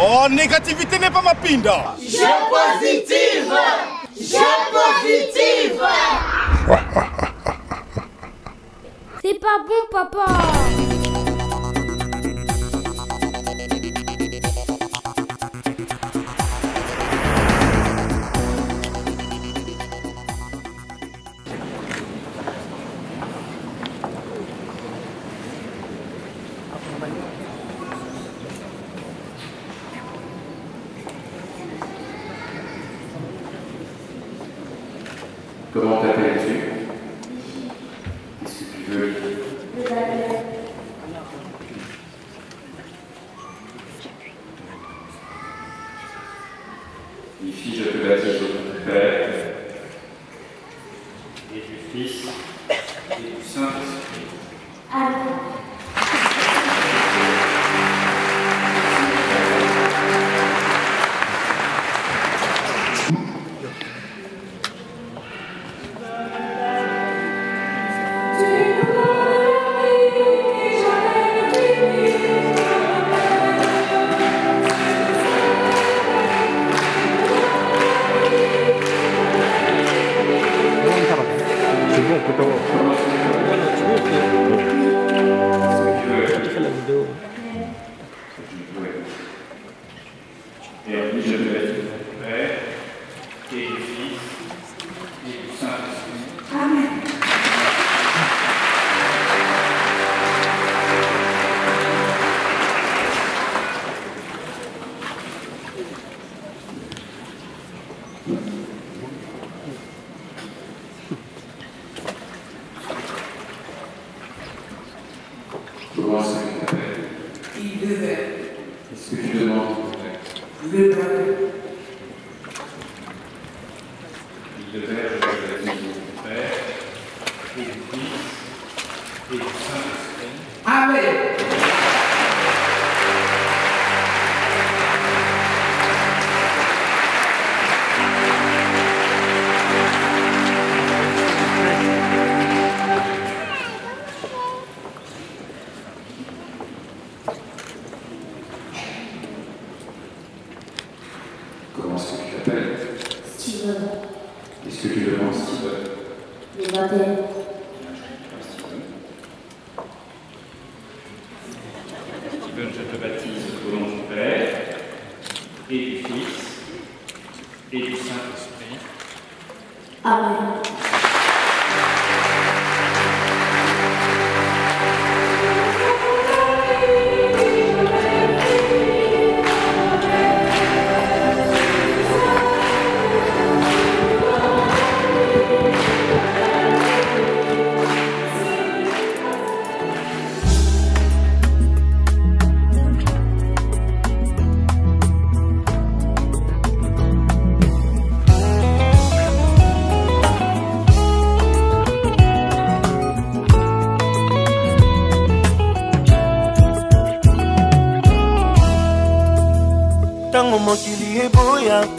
Oh, négativité n'est pas ma pinda. Je positive Je positive C'est pas bon, papa.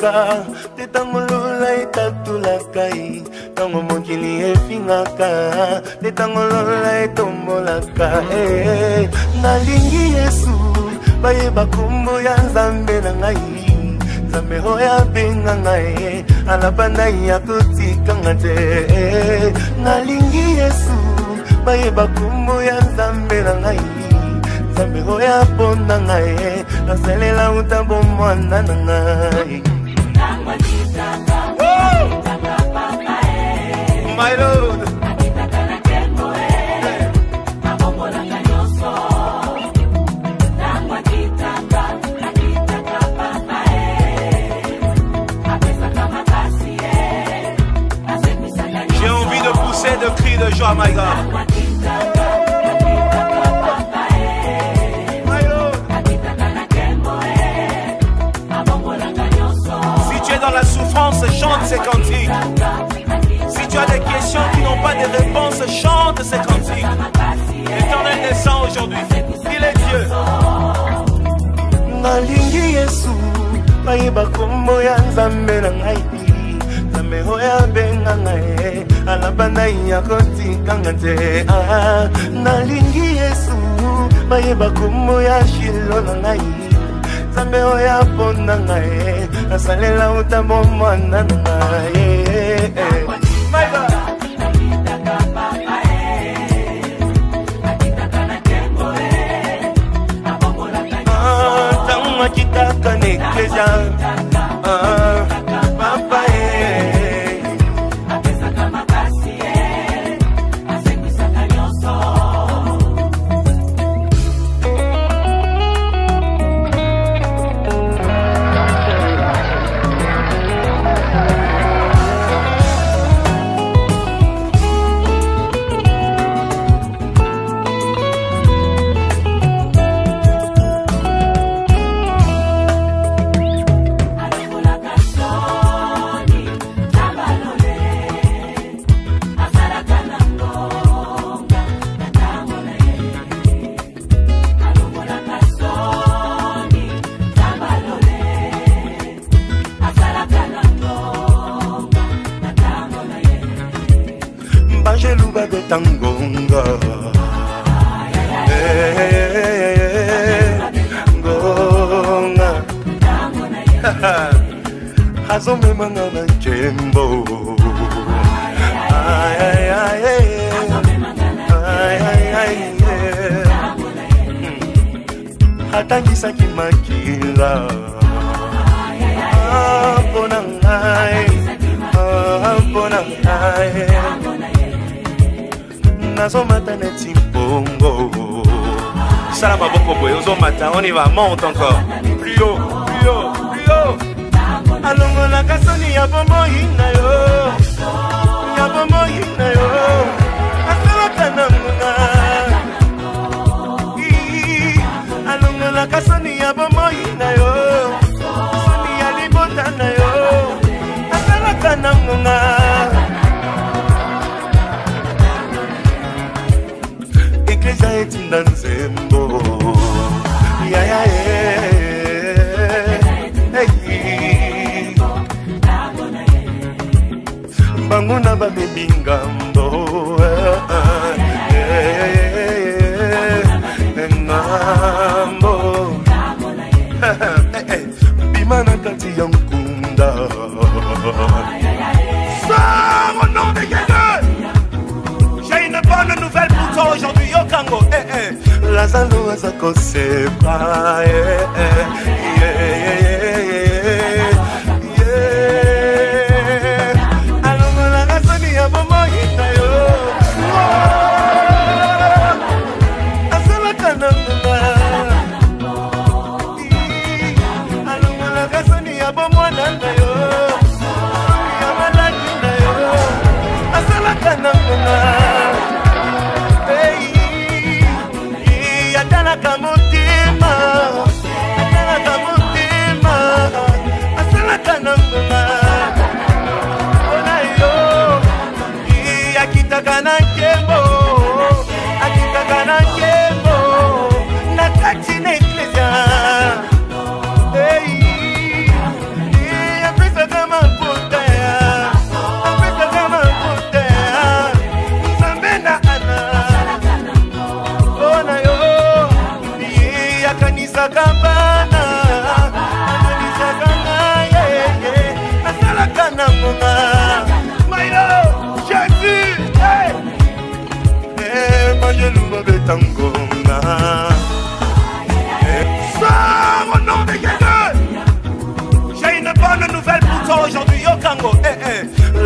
Eboyaka te ntango lola etatolaka ye ntango mokili efingaka. Te ntango lola etombolaka Eh, nalingi yesu bayeba kombo ya nzambe na ngai. Nzambe oyo abenga ngai alabanda ya kotikanga te Eh, nalingi yesu bayeba kombo ya nzambe na ngai. Nzambe oyo aponda ngai nasalela uta bomwana na ngai My Lord. J'ai envie de pousser de cris de joie, my God. bayeba kombo ya nzambe na ngai nzambe oyo abenga ngai alaba nai ya kotikanga te. Ah, nalingi yesu bayeba kombo ya shilo na ngai. Nzambe oyo aponda ngai asalela utambo mwana na ngai. Eh, eh, eh. babeta ngonga. Ngonga. Azomemanga na njembo atangisaki makila. Ah, Mpo na ngai. Ah, Mpo na ngai. nazomata neti mbongo. Sala maboko boye ozomata oniva monte encore. Plio plio plio alongolaka soni ya bomoi na yo. Ya bomoi na yo. bamemi ngambo eh, eh, eh, ngambo bima na kati ya nkunda Sors au nom de Jésus J'ai une bonne nouvelle pour toi aujourd'hui Yo Kango eh, eh. Lazalo aza kosepa eh, eh, eh, eh.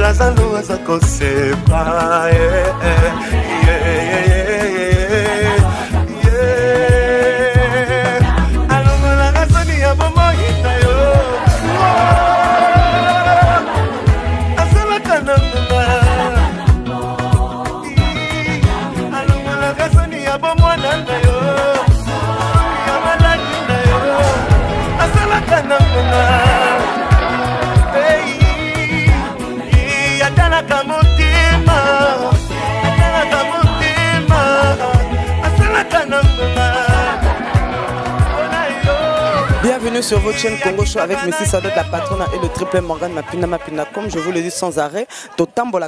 lazalo aza kosepa yeah, yeah, yeah. Sur votre chaîne Congo Show avec Messi Sadot, la patronne et le triple Morgan Mapina Mapina. Comme je vous le dis sans arrêt,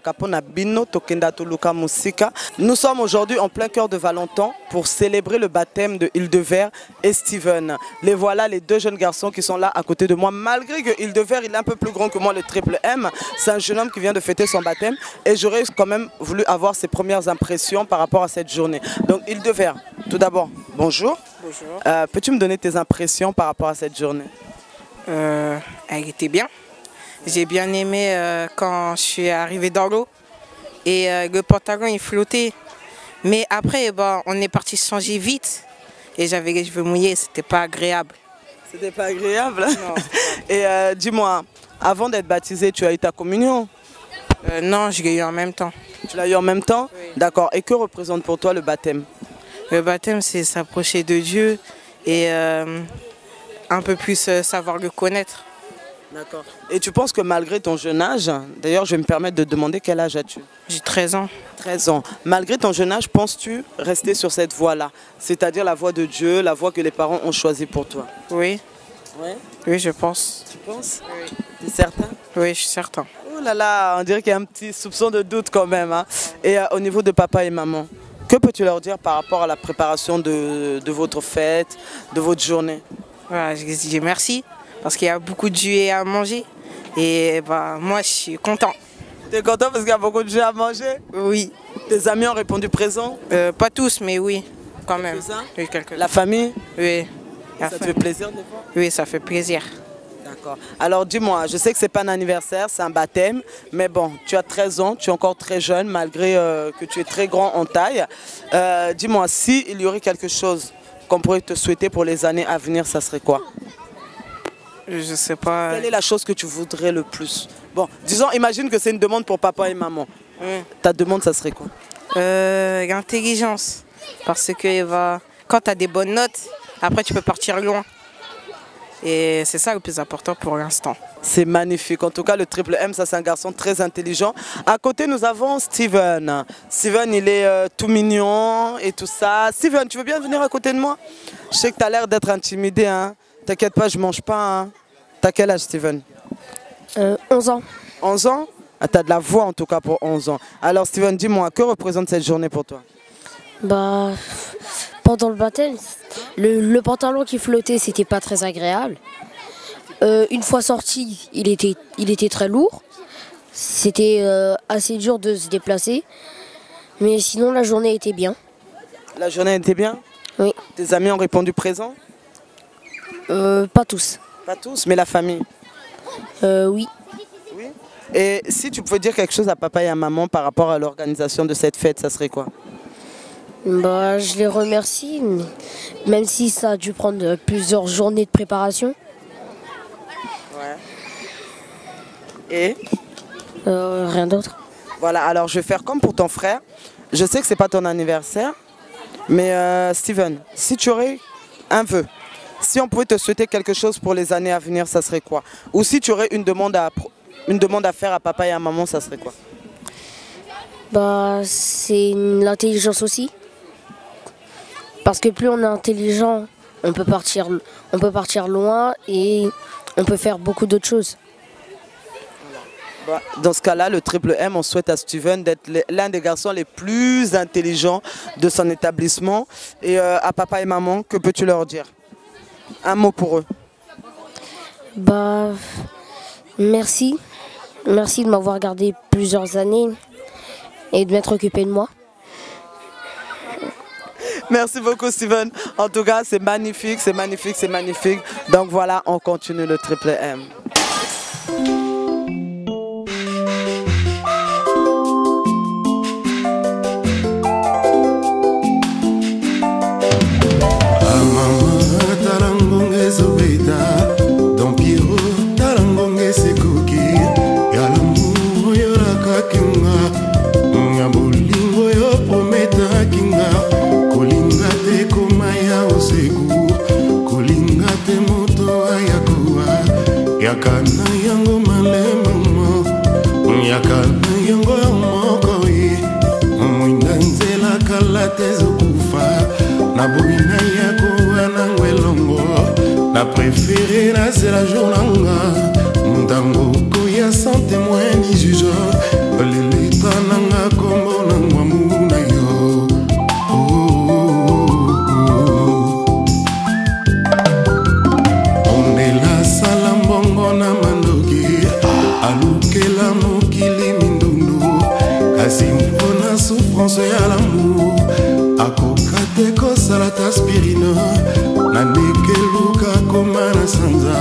Kapona Bino, Tokenda Toluka Musika. Nous sommes aujourd'hui en plein cœur de Valentin pour célébrer le baptême de Hildevert et Steven. Les voilà, les deux jeunes garçons qui sont là à côté de moi. Malgré que Hildevert il est un peu plus grand que moi, le triple M, c'est un jeune homme qui vient de fêter son baptême et j'aurais quand même voulu avoir ses premières impressions par rapport à cette journée. Donc Hildevert, tout d'abord, bonjour. Bonjour. Euh, Peux-tu me donner tes impressions par rapport à cette journée? Euh, elle était bien. J'ai bien aimé euh, quand je suis arrivée dans l'eau et le pantalon il flottait. Mais après, bah, on est parti changer vite et j'avais les cheveux mouillés, c'était pas agréable. C'était pas agréable? Et euh, dis-moi, avant d'être baptisé, tu as eu ta communion? Non, je l'ai eu en même temps. Tu l'as eu en même temps? D'accord. Et que représente pour toi le baptême? Le baptême, c'est s'approcher de Dieu et euh, un peu plus euh, savoir le connaître. D'accord. Et tu penses que malgré ton jeune âge, d'ailleurs je vais me permettre de demander quel âge as-tu? J'ai 13 ans. 13 ans. Malgré ton jeune âge, penses-tu rester sur cette voie-là? C'est-à-dire la voie de Dieu, la voie que les parents ont choisie pour toi? Oui, Ouais. oui, je pense. Tu penses? Tu es certain? Oui, je suis certain. Oh là là, on dirait qu'il y a un petit soupçon de doute quand même. hein. Et euh, au niveau de papa et maman, que peux-tu leur dire par rapport à la préparation de, de votre fête, de votre journée? Voilà, je dis merci parce qu'il y a beaucoup de jus à manger et bah, moi je suis content. Tu es content parce qu'il y a beaucoup de jeux à manger? Oui, Tes amis ont répondu présent? Euh, pas tous, mais oui, quand même. Quelques-uns? Oui, quelques La famille? Oui. La Ça te fa- fait plaisir de voir Oui, ça fait plaisir. D'accord. Alors dis-moi, je sais que c'est pas un anniversaire, c'est un baptême, mais bon, tu as 13 ans, tu es encore très jeune malgré euh, que tu es très grand en taille. Euh, dis-moi, si il y aurait quelque chose qu'on pourrait te souhaiter pour les années à venir, ça serait quoi? Je sais pas. Quelle est la chose que tu voudrais le plus? Bon, disons, imagine que c'est une demande pour papa et maman. Ta demande, ça serait quoi? Euh, L'intelligence. Parce que va... quand tu as des bonnes notes, après tu peux partir loin. Et c'est ça le plus important pour l'instant. C'est magnifique. En tout cas, le triple M, ça c'est un garçon très intelligent. À côté, nous avons Steven. Steven, il est euh, tout mignon et tout ça. Steven, tu veux bien venir à côté de moi? Je sais que tu as l'air d'être intimidé. Hein. T'inquiète pas, je mange pas. Hein. T'as quel âge, Steven? Euh, 11 ans. 11 ans? Ah, T'as de la voix en tout cas pour 11 ans. Alors, Steven, dis-moi, que représente cette journée pour toi? Bah, pendant le baptême, le, le pantalon qui flottait, c'était pas très agréable. Euh, une fois sorti, il était, il était très lourd. C'était euh, assez dur de se déplacer. Mais sinon, la journée était bien. La journée était bien? Oui. Tes amis ont répondu présent? Euh, pas tous. Pas tous, mais la famille? Euh, oui. Oui. Et si tu pouvais dire quelque chose à papa et à maman par rapport à l'organisation de cette fête, ça serait quoi? Bah, je les remercie, même si ça a dû prendre plusieurs journées de préparation. Et Euh, rien d'autre. Voilà, alors je vais faire comme pour ton frère. Je sais que c'est pas ton anniversaire, mais euh, Steven, si tu aurais un vœu, si on pouvait te souhaiter quelque chose pour les années à venir, ça serait quoi? Ou si tu aurais une demande à, une demande à faire à papa et à maman, ça serait quoi? Bah, c'est l'intelligence aussi. Parce que plus on est intelligent, on peut partir, on peut partir loin et on peut faire beaucoup d'autres choses. Bah, Dans ce cas-là, le triple M, on souhaite à Steven d'être l'un des garçons les plus intelligents de son établissement. Et euh, à papa et maman, que peux-tu leur dire? Un mot pour eux. Bah, merci. Merci de m'avoir gardé plusieurs années et de m'être occupé de moi. Merci beaucoup Steven. En tout cas, c'est magnifique, c'est magnifique, c'est magnifique. Donc voilà, on continue le triple M. yaka na yango malemamo yaka na yango ya moko ye mwinda nzela kala te ezokufa naboyi na ya kowa nango elongo na préféré nazela jour nanga ntango koya sans témoin ni juge. Baleleta nanga kombo na ngwamu na yo. Ondela mandoki alukela mokili mindundu. Kasi mpona souffrance ya lamour akoka te kosala ta spirine. Nanekeluka koma na sanza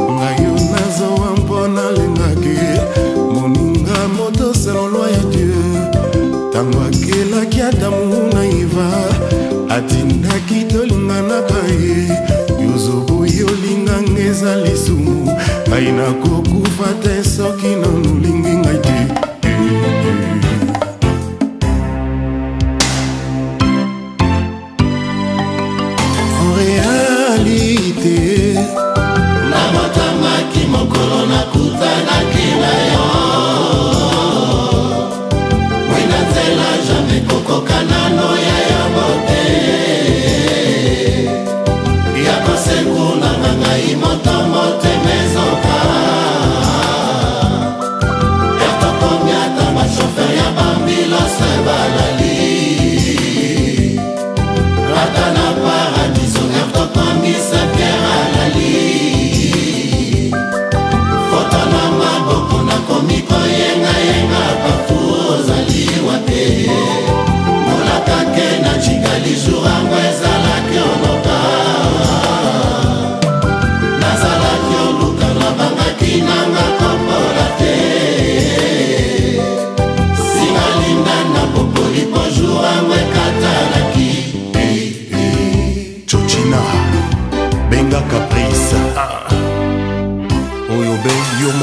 ngai yo nazowa mpona lengaki moninga moto selolwa ya dieu. Ntango akelaki adamu na iva atindaki tolinganaka ye yozoboyi olinganga eza lisumu ngai nakokufa te soki nanolingi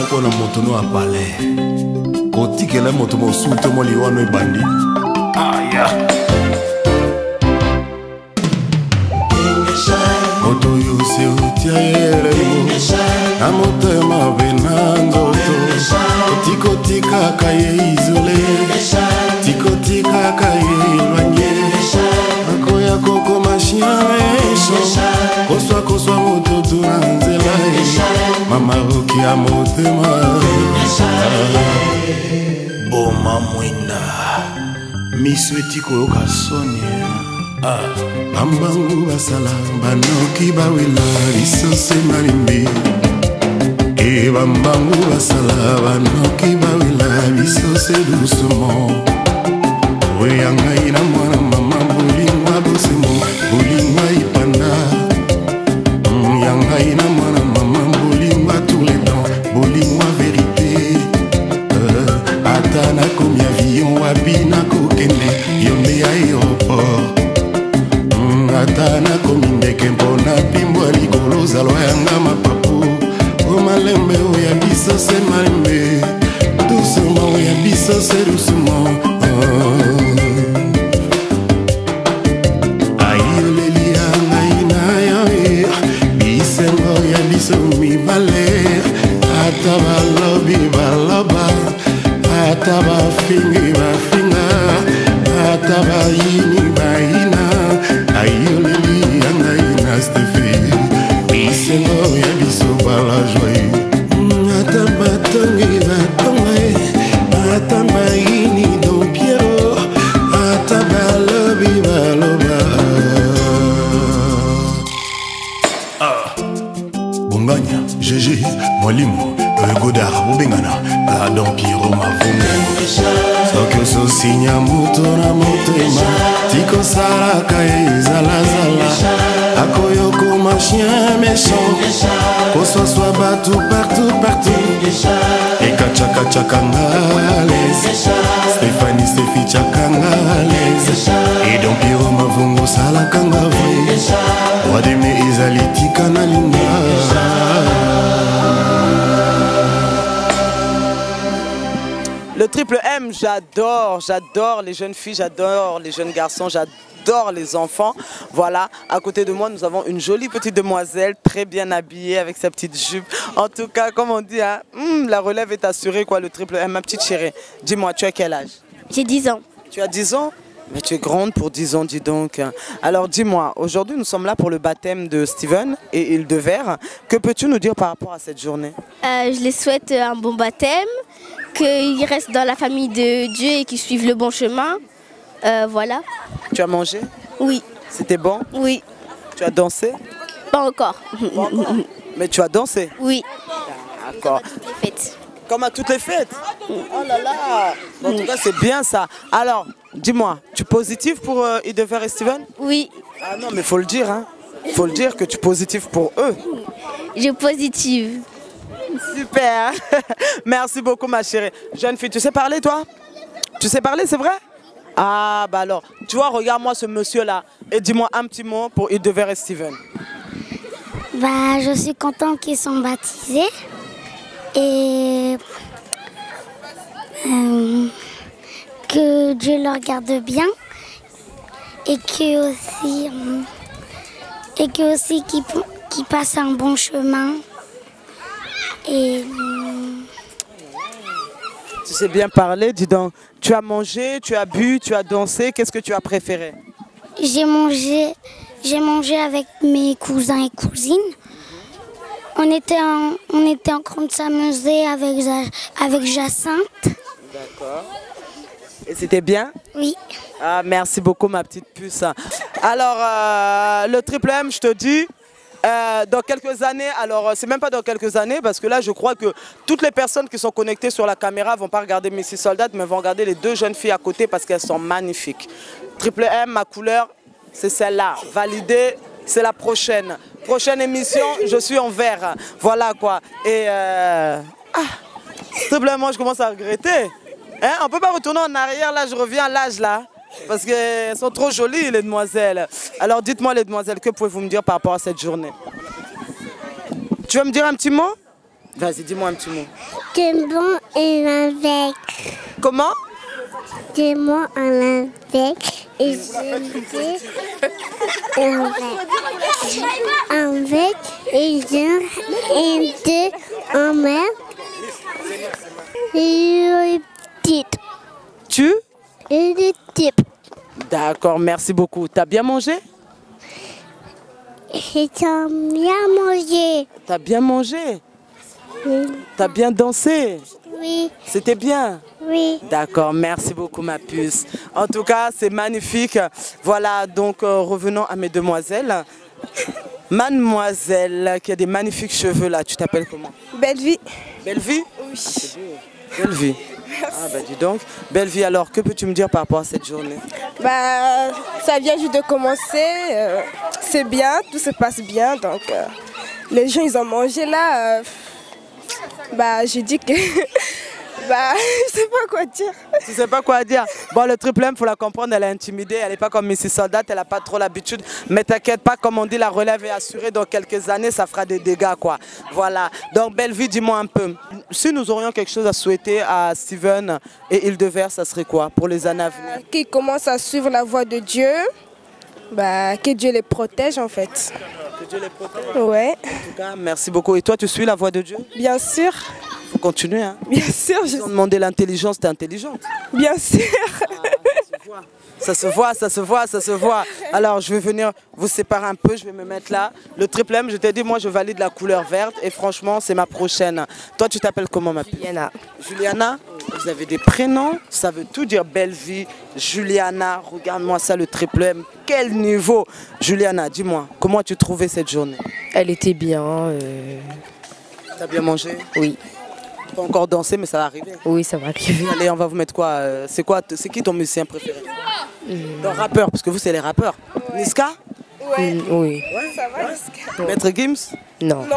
moko na moto no apale kotikela moto mosusu te mo liwano ebandi miso eti koyoka soni bambangu basala banoki bawela lisose malimbi. E bambangu basala banoki bawela lisose doucement oya ngai na doucement marimbe doucement oya biso se doucement oh. Le triple M, j'adore, j'adore les jeunes filles, j'adore les jeunes garçons, j'adore les enfants. Voilà, à côté de moi, nous avons une jolie petite demoiselle, très bien habillée avec sa petite jupe. En tout cas, comme on dit, hein, hum, la relève est assurée, quoi, le triple M. Ma petite chérie, dis-moi, tu as quel âge? J'ai 10 ans. Tu as 10 ans? Mais tu es grande pour 10 ans, dis donc. Alors dis-moi, aujourd'hui nous sommes là pour le baptême de Steven et Hildevert. Que peux-tu nous dire par rapport à cette journée? Euh, je les souhaite un bon baptême, qu'ils restent dans la famille de Dieu et qu'ils suivent le bon chemin. Euh, voilà. Tu as mangé? Oui, C'était bon? Oui, Tu as dansé? Pas encore. Mais tu as dansé? Oui, D'accord. les fêtes. Comme à toutes les fêtes? Oh là là En tout cas, c'est bien ça. Alors, dis-moi, tu es positif pour euh, Hildevert et Steven? Oui, Ah non, mais faut le dire, hein. Faut le dire que tu es positif pour eux. je positive. Super. Merci beaucoup, ma chérie. Jeune fille, tu sais parler, toi? Tu sais parler, c'est vrai? Ah, bah alors, tu vois, regarde-moi ce monsieur-là et dis-moi un petit mot pour Hildevert et Steven. Bah, je suis content qu'ils sont baptisés. Et euh, que Dieu leur garde bien. Et que aussi, euh, et que aussi qu'ils passent un bon chemin. Euh, Tu sais bien parler, dis donc. Tu as mangé, tu as bu, tu as dansé. Qu'est-ce que tu as préféré? J'ai mangé, j'ai mangé avec mes cousins et cousines. On était en, on était en train de s'amuser avec, Ja- avec Jacinthe. D'accord. Et c'était bien? Oui. Ah, merci beaucoup, ma petite puce. Alors, euh, le triple M, je te dis, euh, dans quelques années, alors euh, c'est même pas dans quelques années, parce que là, je crois que toutes les personnes qui sont connectées sur la caméra vont pas regarder Missy Soldat, mais vont regarder les deux jeunes filles à côté parce qu'elles sont magnifiques. Triple M, ma couleur, c'est celle-là. Validée, c'est la prochaine. Prochaine émission, je suis en vert. Voilà quoi. Et euh, ah, moi, je commence à regretter. Hein, on peut pas retourner en arrière, là, je reviens à l'âge, là. Parce qu'elles sont trop jolies, les demoiselles. Alors, dites-moi, les demoiselles, que pouvez-vous me dire par rapport à cette journée? Tu veux me dire un petit mot? Vas-y, dis-moi un petit mot. Que bon et avec. Comment? Que moi en avec. Et je dis avec. Et je. Et deux en même. Et petite. Tu? Et. D'accord, merci beaucoup. T'as bien mangé? Et t'as bien mangé. T'as bien mangé? Oui. T'as bien dansé? Oui. C'était bien? Oui. D'accord, merci beaucoup ma puce. En tout cas, c'est magnifique. Voilà, donc euh, revenons à mes demoiselles. Mademoiselle, qui a des magnifiques cheveux là, tu t'appelles comment? Belle vie. Belle vie? Oui. Belle vie. Ah bah dis donc. Belle vie alors, que peux-tu me dire par rapport à cette journée? Bah, ça vient juste de commencer. euh, c'est bien, tout se passe bien. Donc, euh, les gens, ils ont mangé là. euh, bah, j'ai dit que. bah, je sais pas quoi dire. Tu sais pas quoi dire. Bon, le triple M, faut la comprendre, elle est intimidée, elle n'est pas comme Missy Soldat, elle n'a pas trop l'habitude. Mais t'inquiète pas, comme on dit, la relève est assurée. Dans quelques années, ça fera des dégâts, quoi. Voilà. Donc, belle vie, dis-moi un peu. Si nous aurions quelque chose à souhaiter à Steven et Hildevert, ça serait quoi pour les années à venir? Qui commencent à suivre la voie de Dieu. Bah, que Dieu les protège en fait. Que Dieu les protège. Ouais, En tout cas, merci beaucoup. Et toi, tu suis la voix de Dieu? Bien sûr. Faut continuer, hein. Bien sûr, je- Ils ont demandé l'intelligence, t'es intelligente. bien sûr. Ça se voit, ça se voit, ça se voit. Alors, je vais venir vous séparer un peu, je vais me mettre là. Le triple M, je t'ai dit, moi, je valide la couleur verte et franchement, c'est ma prochaine. Toi, tu t'appelles comment, ma Yana. Juliana? Vous avez des prénoms, ça veut tout dire belle vie. Juliana, regarde-moi ça, le triple M. Quel niveau Juliana, dis-moi, comment as-tu trouvé cette journée? Elle était bien. euh, T'as bien mangé? Oui, Pas encore dansé, mais ça va arriver. oui, ça va arriver. Allez, on va vous mettre quoi euh, C'est quoi C'est qui ton musicien préféré? Ton rappeur, parce que vous, c'est les rappeurs. Niska? Mm, Oui. Maître Gims? Non.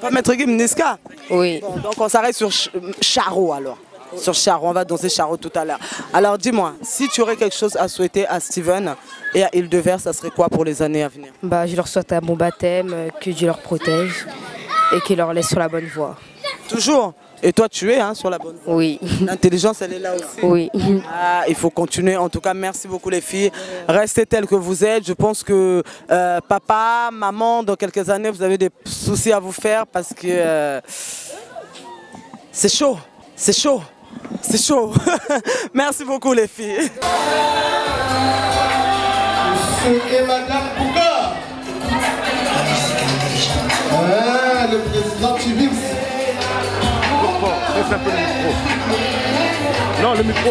Pas Maître Gims, Niska? Oui. Bon, donc on s'arrête sur Ch- Charo alors. Sur Charo, on va danser Charo tout à l'heure. Alors dis-moi, si tu aurais quelque chose à souhaiter à Steven et à Hildevert, ça serait quoi pour les années à venir? Bah, je leur souhaite un bon baptême, euh, que Dieu leur protège et qu'il leur laisse sur la bonne voie. Toujours Et toi, tu es hein, sur la bonne voie. Oui. L'intelligence, elle est là aussi. Oui. Ah, il faut continuer. En tout cas, merci beaucoup les filles. Restez telles que vous êtes. Je pense que euh, papa, maman, dans quelques années, vous avez des soucis à vous faire parce que euh, c'est chaud. C'est chaud. C'est chaud. Merci beaucoup les filles. Et Madame Bouka. Le président. Non, le micro.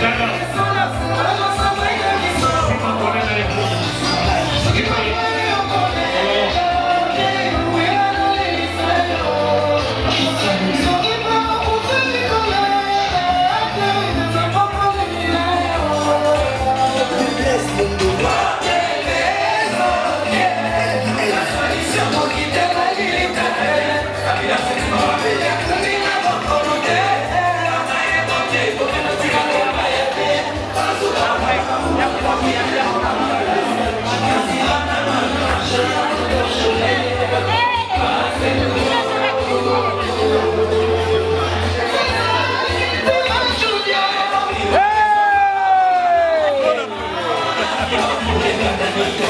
Je Yeah.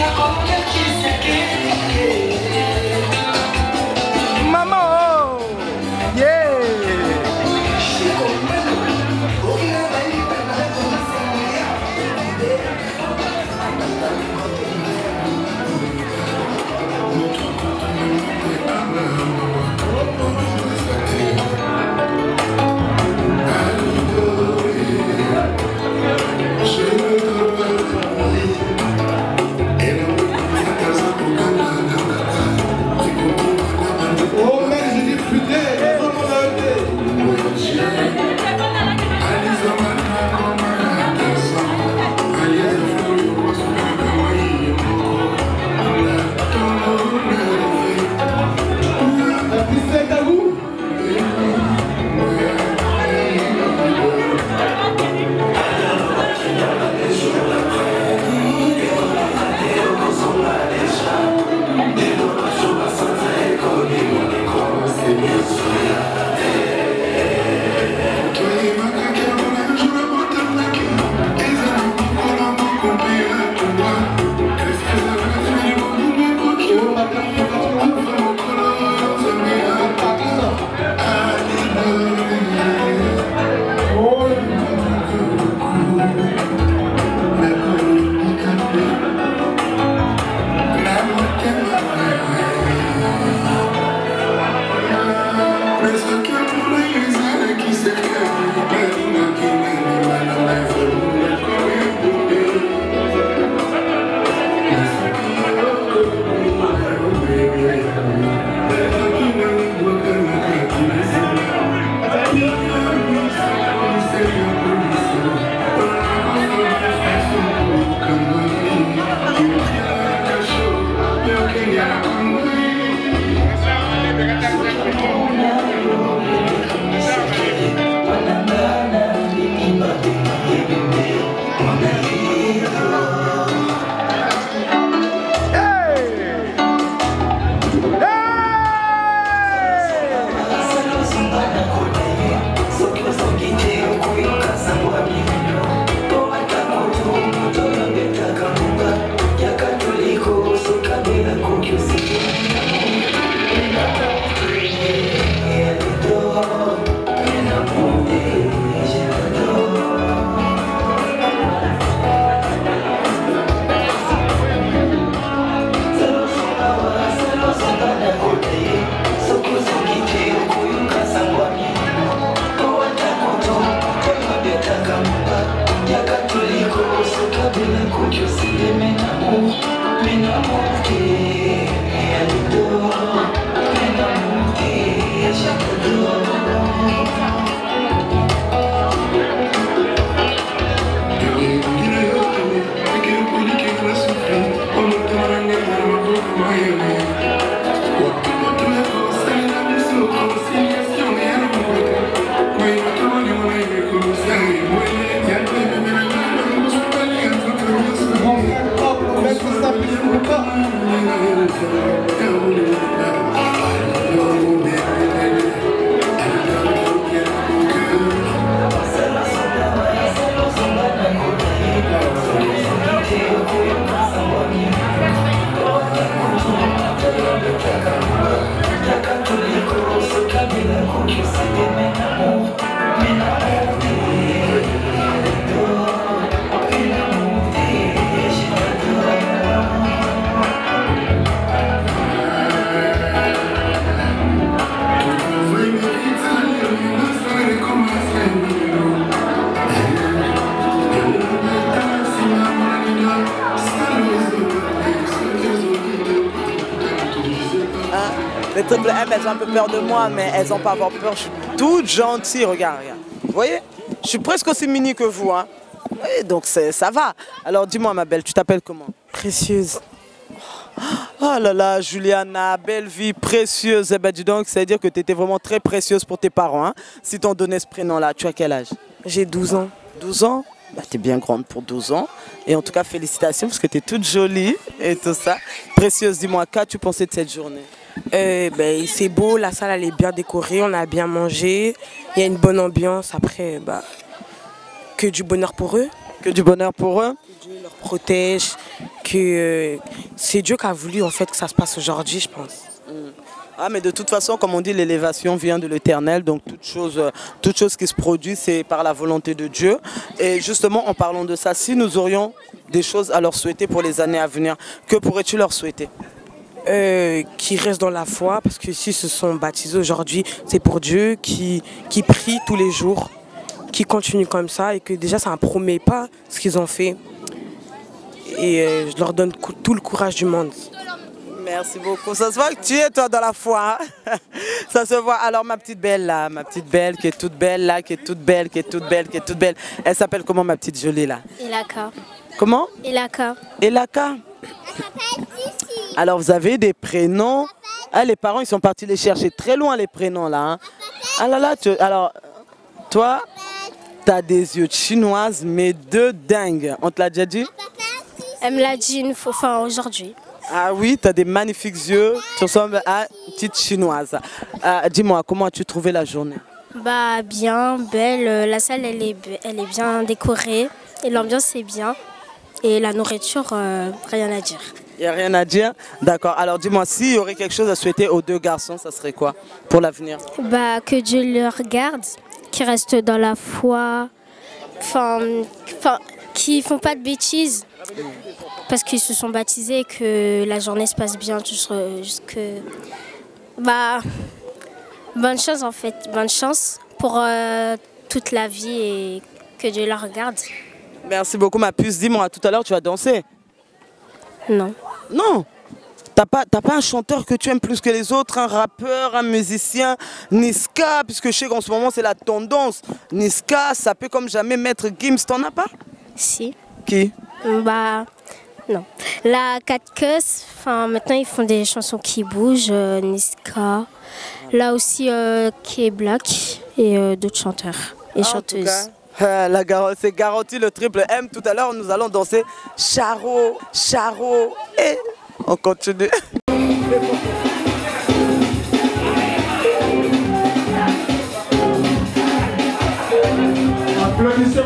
La connais, Quand tu sais mes amours. Triple M, elles ont un peu peur de moi, mais elles n'ont pas à avoir peur. Je suis toute gentille, regarde, regarde. Vous voyez? Je suis presque aussi mini que vous. Hein. Oui, donc ça va. Alors dis-moi, ma belle, tu t'appelles comment? Précieuse. Oh là là, Juliana, belle vie, précieuse. Eh ben dis donc, ça veut dire que tu étais vraiment très précieuse pour tes parents. Hein si t'ont donné ce prénom-là, tu as quel âge? J'ai 12 ans. 12 ans? Bah, Tu es bien grande pour 12 ans. Et en tout cas, félicitations parce que tu es toute jolie et tout ça. Précieuse, dis-moi, qu'as-tu pensé de cette journée? Euh, ben, c'est beau, la salle elle est bien décorée, on a bien mangé, il y a une bonne ambiance. Après, bah, que du bonheur pour eux. Que du bonheur pour eux. Dieu leur protège, que euh, c'est Dieu qui a voulu en fait que ça se passe aujourd'hui, je pense. Ah, mais de toute façon, comme on dit, l'élévation vient de l'éternel. Donc, toute chose, euh, toute chose qui se produit, c'est par la volonté de Dieu. Et justement, en parlant de ça, si nous aurions des choses à leur souhaiter pour les années à venir, que pourrais-tu leur souhaiter? Euh, qui restent dans la foi, parce que s'ils se sont baptisés aujourd'hui, c'est pour Dieu, qui, qui prient tous les jours, qui continuent comme ça, et que déjà ça ne promet pas ce qu'ils ont fait. Et euh, je leur donne tout le courage du monde. Merci beaucoup. Ça se voit que tu es toi dans la foi. hein. Ça se voit. Alors ma petite belle là, ma petite belle qui est toute belle là, qui est toute belle, qui est toute belle, qui est toute belle. Elle s'appelle comment ma petite jolie là? Elaka. Comment? Elaka. Elaka. Alors vous avez des prénoms. Ah, les parents ils sont partis les chercher très loin les prénoms là. hein. Ah là là, tu- alors toi, tu as des yeux de chinoise mais de dingue. On te l'a déjà dit? Elle me l'a dit une fois, enfin aujourd'hui. Ah oui, tu as des magnifiques yeux. Tu ressembles à une petite chinoise. Ah, Dis-moi, comment as-tu trouvé la journée? Bah bien, belle. Euh, La salle elle est, elle est bien décorée et l'ambiance est bien. Et la nourriture, euh, rien à dire. Il n'y a rien à dire D'accord. Alors dis-moi, s'il y aurait quelque chose à souhaiter aux deux garçons, ça serait quoi pour l'avenir? Bah que Dieu le regarde, qu'ils restent dans la foi, enfin, enfin, qui font pas de bêtises parce qu'ils se sont baptisés et que la journée se passe bien jusque, jusque- bah bonne chance en fait, bonne chance pour euh, toute la vie et que Dieu la regarde. Merci beaucoup, ma puce. Dis-moi, tout à l'heure, tu as dansé? Non. Non T'as pas, t'as pas un chanteur que tu aimes plus que les autres, un rappeur, un musicien, Niska, puisque je sais qu'en ce moment c'est la tendance. Niska, ça peut comme jamais mettre Gims, t'en as pas? Si. Qui? Bah non. La 4 Cuss, enfin maintenant ils font des chansons qui bougent, euh, Niska. Là aussi euh, est Black et euh, d'autres chanteurs et tout chanteuses. Euh, c'est garanti le triple M. Tout à l'heure, nous allons danser Charo, Charo et on continue. Applaudissez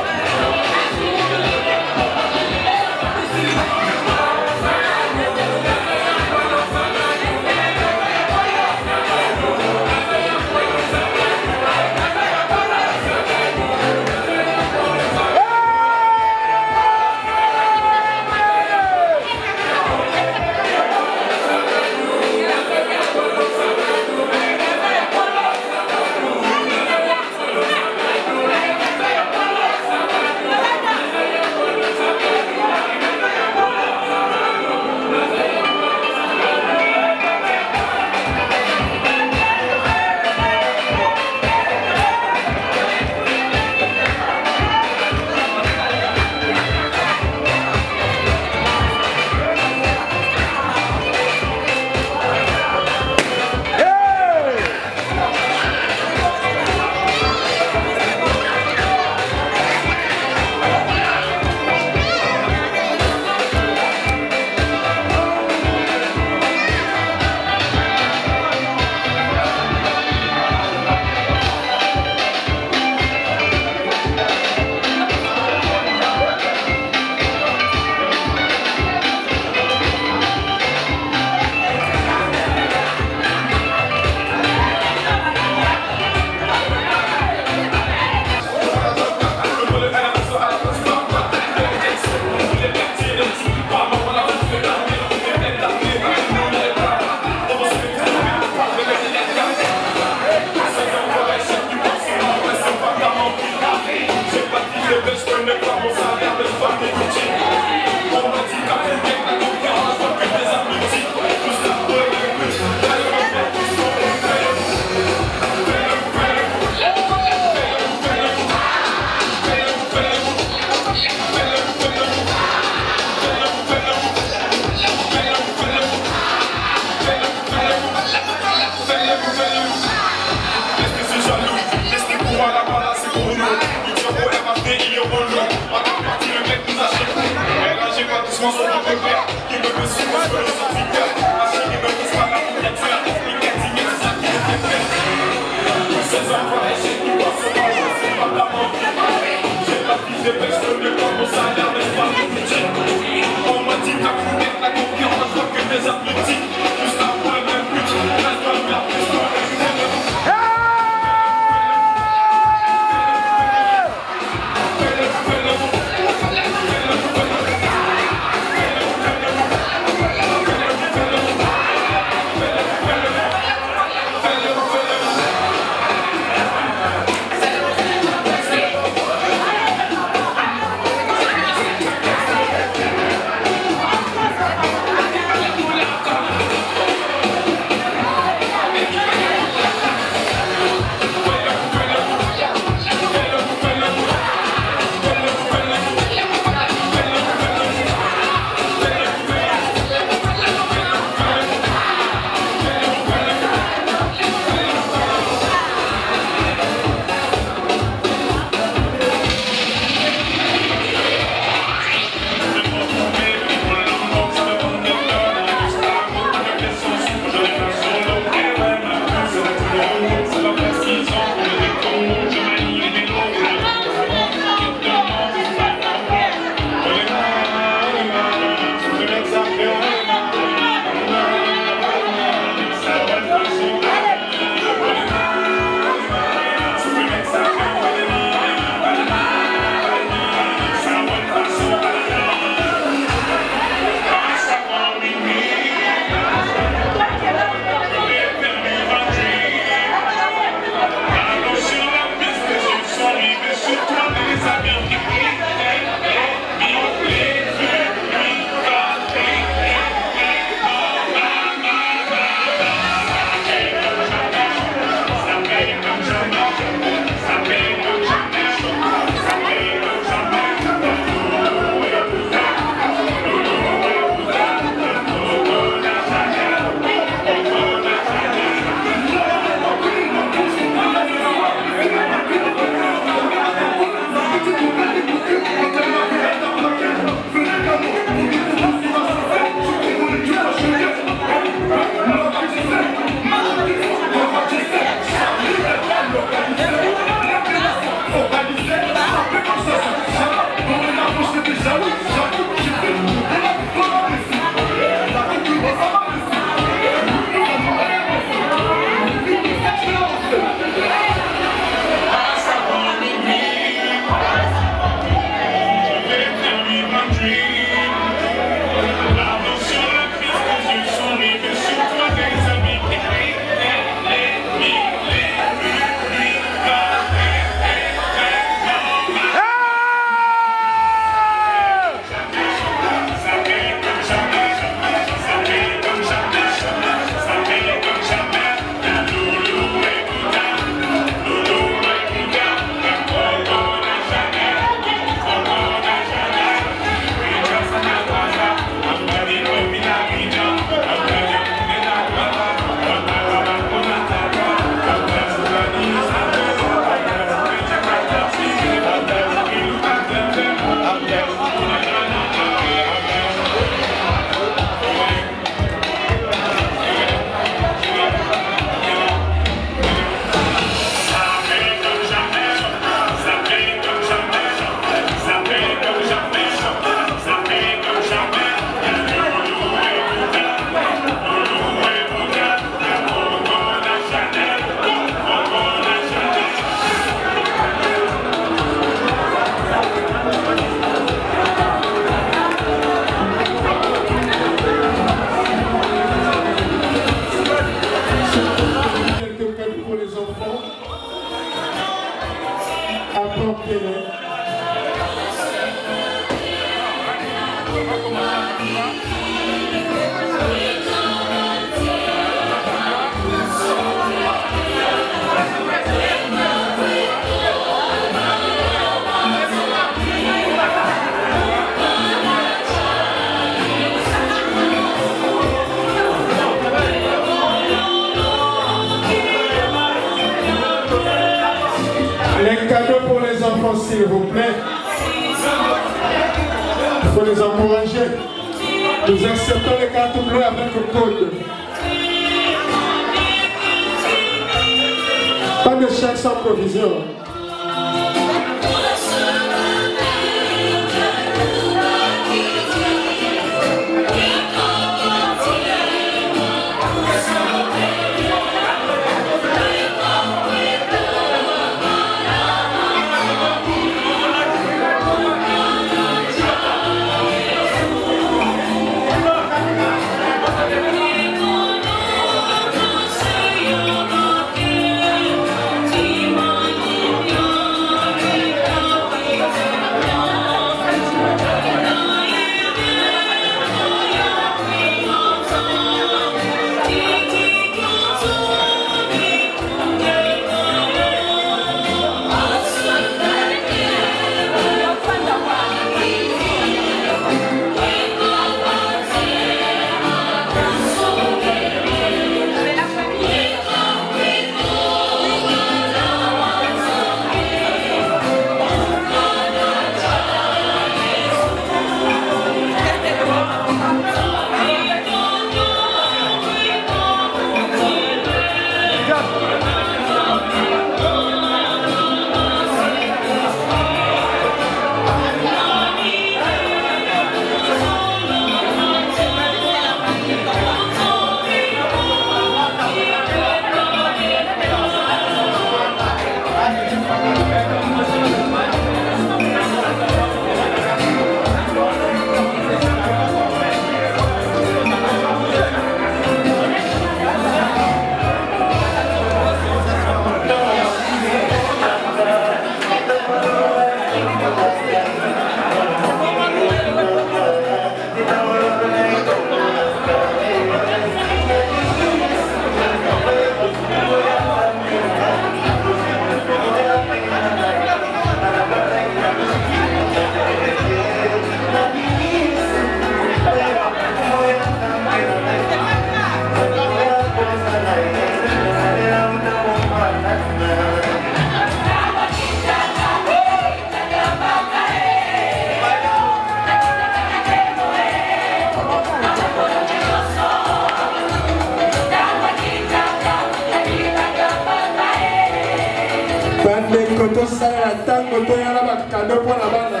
bakado mpo na bana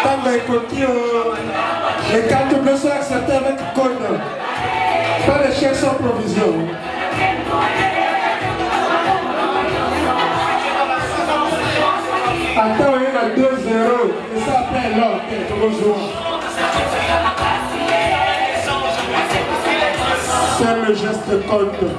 ntango ekoki ekarte bleso accepté avec code pas de chèque sans provision. Ata oye na 2 0 eza apres elor te tokozwa C'est le geste code.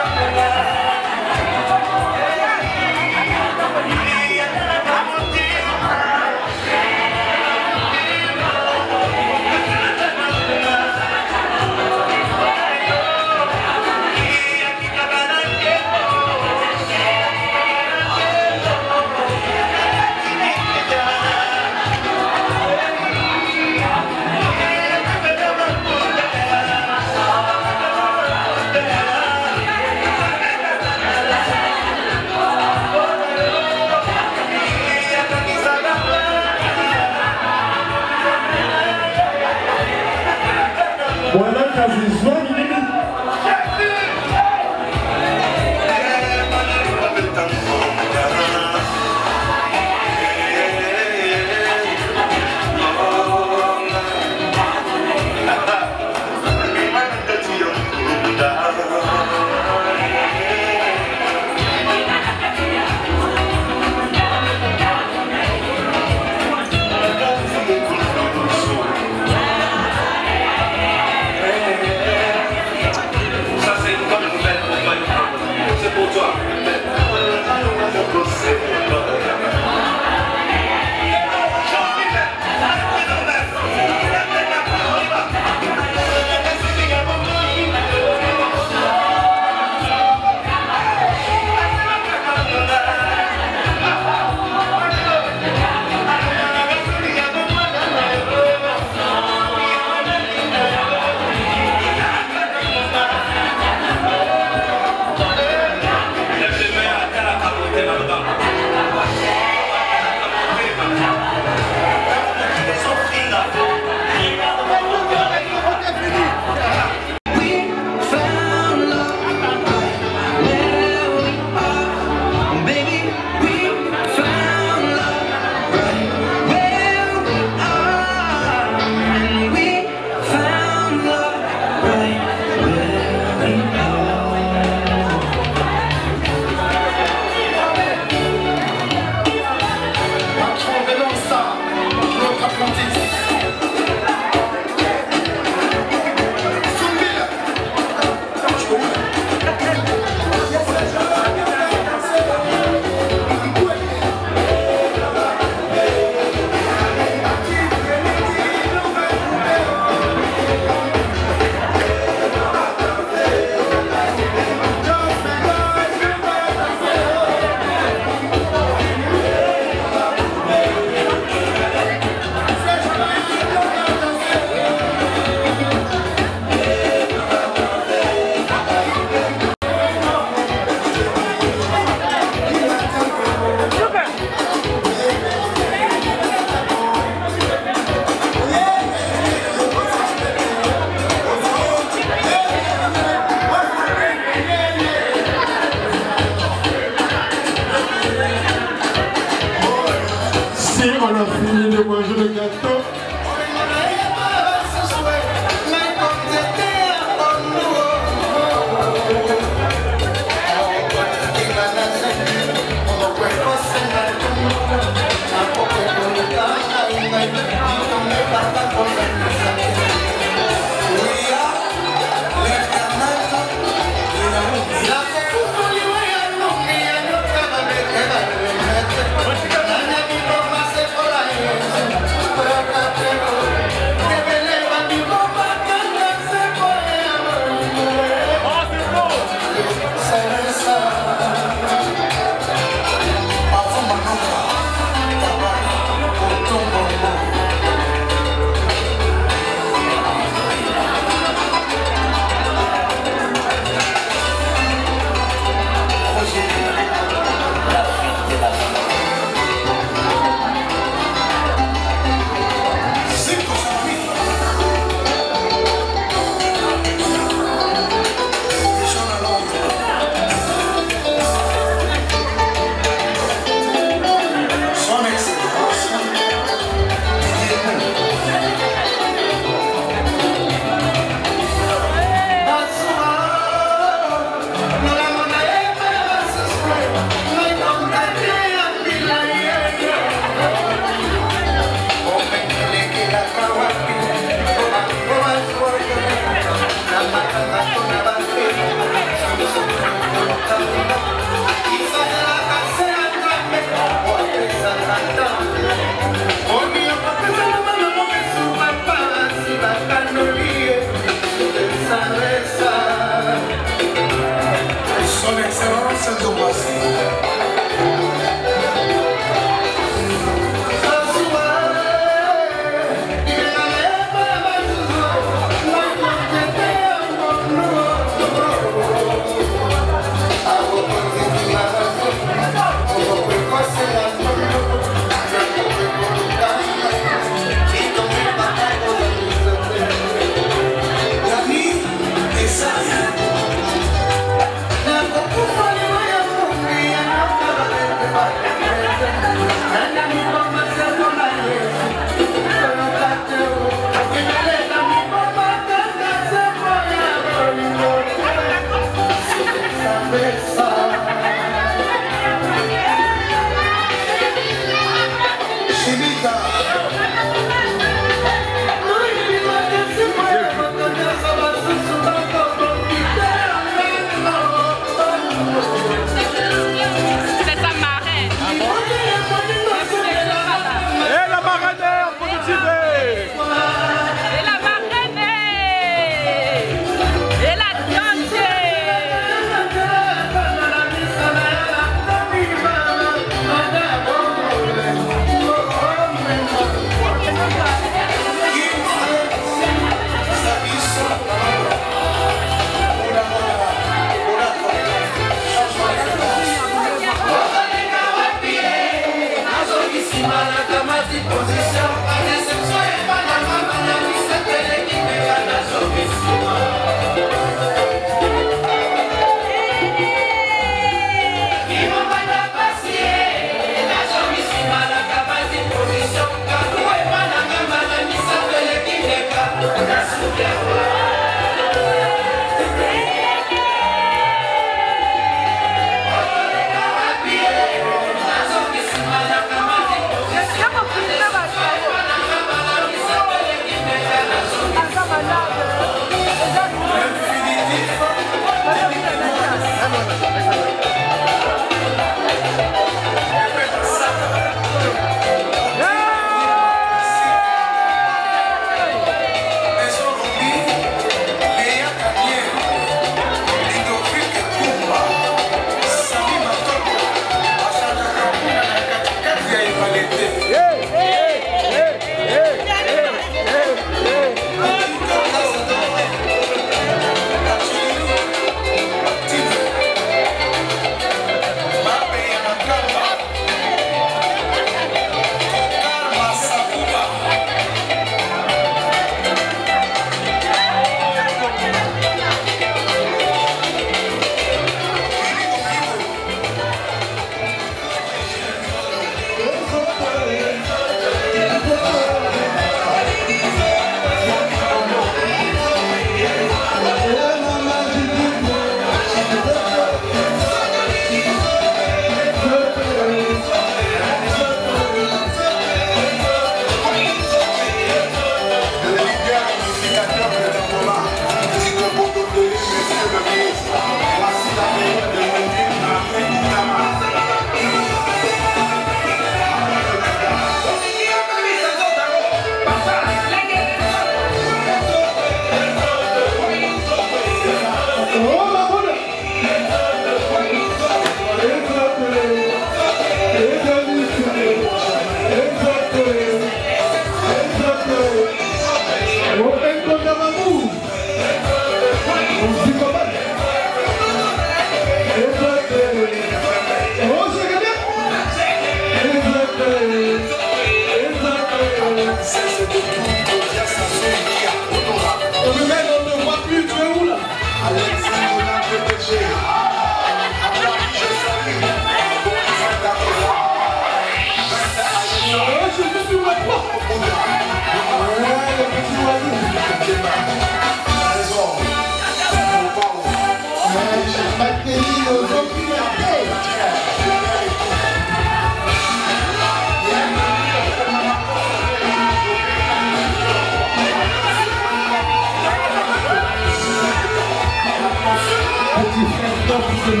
Thank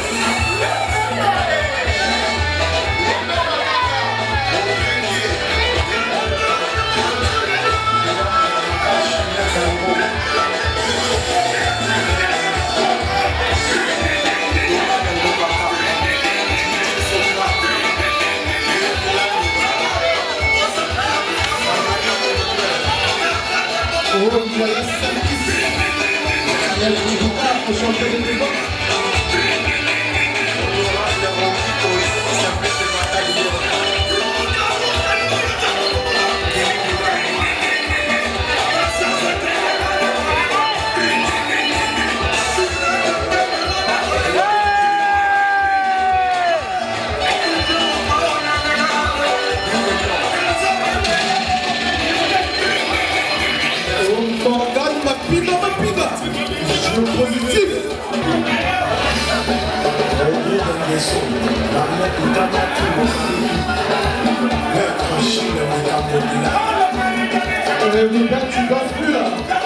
you. Champion de Québec. Vous ne danse plus là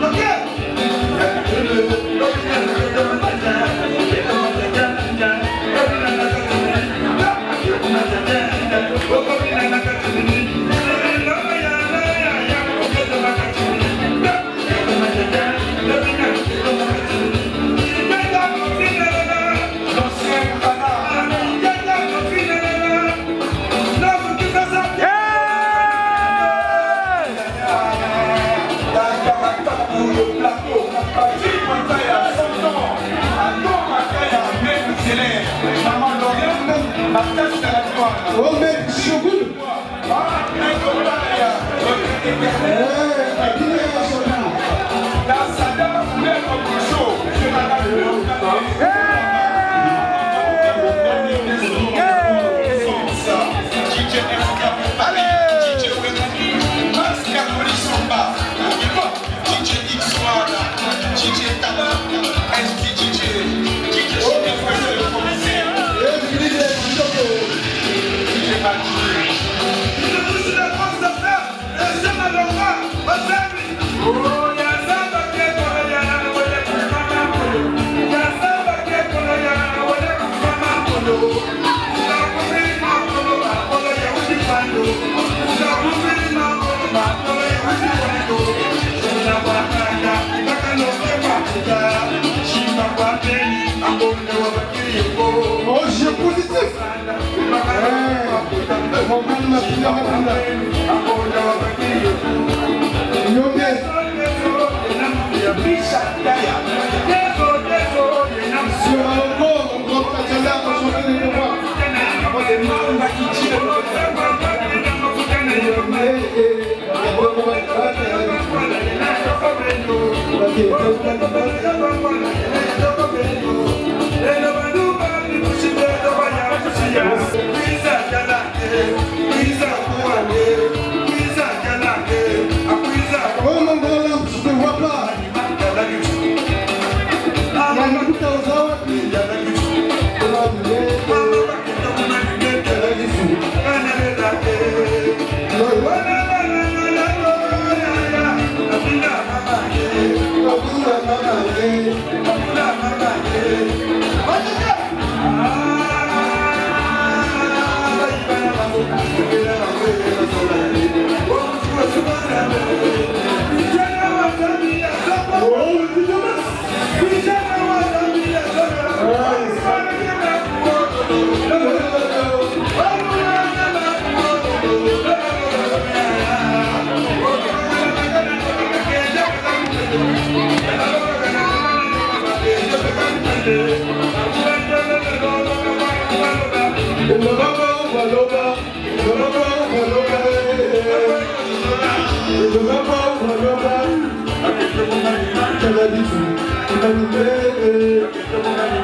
Look out! Oh, Hey, hey.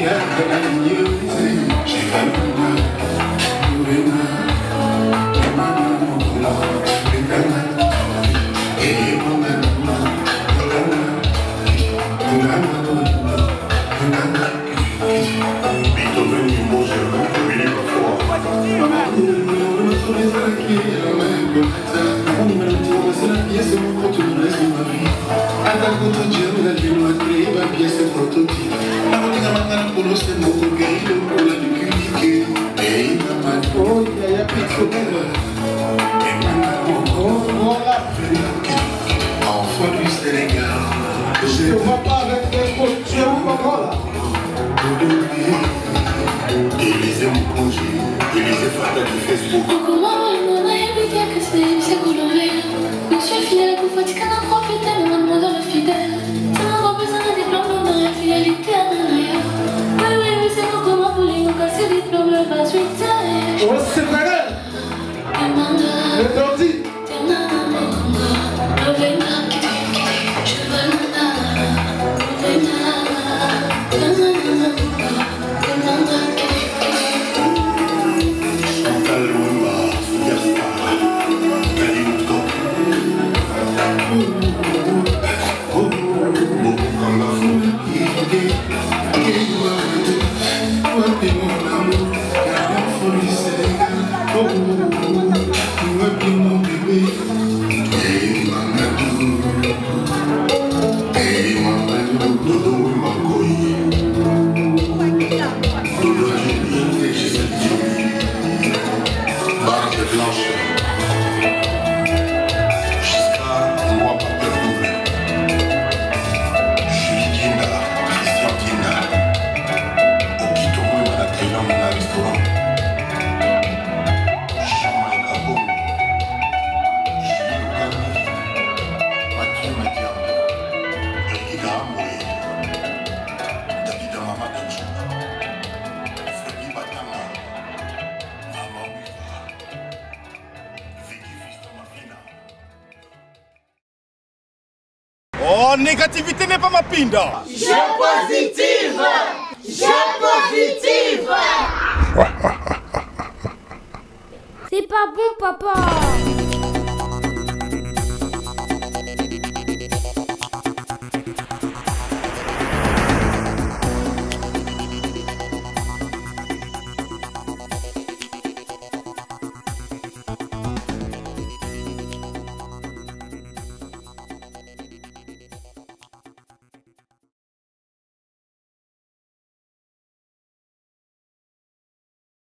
Yeah.